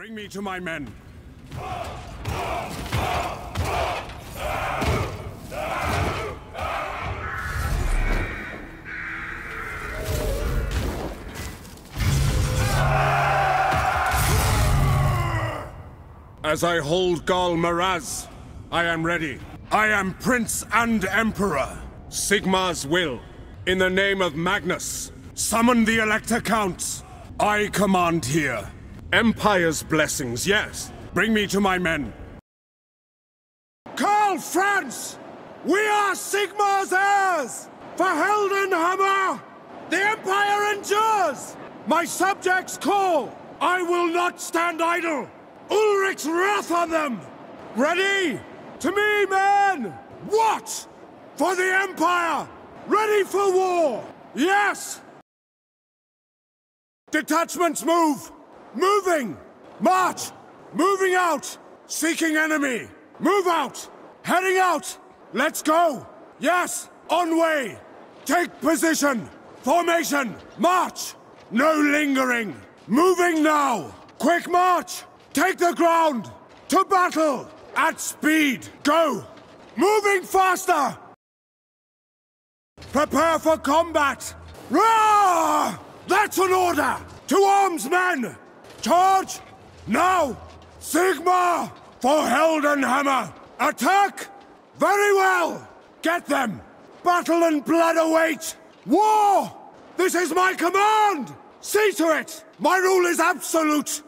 Bring me to my men. As I hold Ghal Maraz, I am ready. I am Prince and Emperor. Sigmar's will. In the name of Magnus, summon the Elector Counts. I command here. Empire's blessings, yes. Bring me to my men. Karl Franz! We are Sigmar's heirs! For Heldenhammer! The Empire endures! My subjects call! I will not stand idle! Ulric's wrath on them! Ready? To me, men! What? For the Empire! Ready for war! Yes! Detachments move! Moving! March! Moving out! Seeking enemy! Move out! Heading out! Let's go! Yes! On way! Take position! Formation! March! No lingering! Moving now! Quick march! Take the ground! To battle! At speed! Go! Moving faster! Prepare for combat! Roar! That's an order! To arms, men! Charge! Now! Sigmar! For Heldenhammer! Attack! Very well! Get them! Battle and blood await! War! This is my command! See to it! My rule is absolute!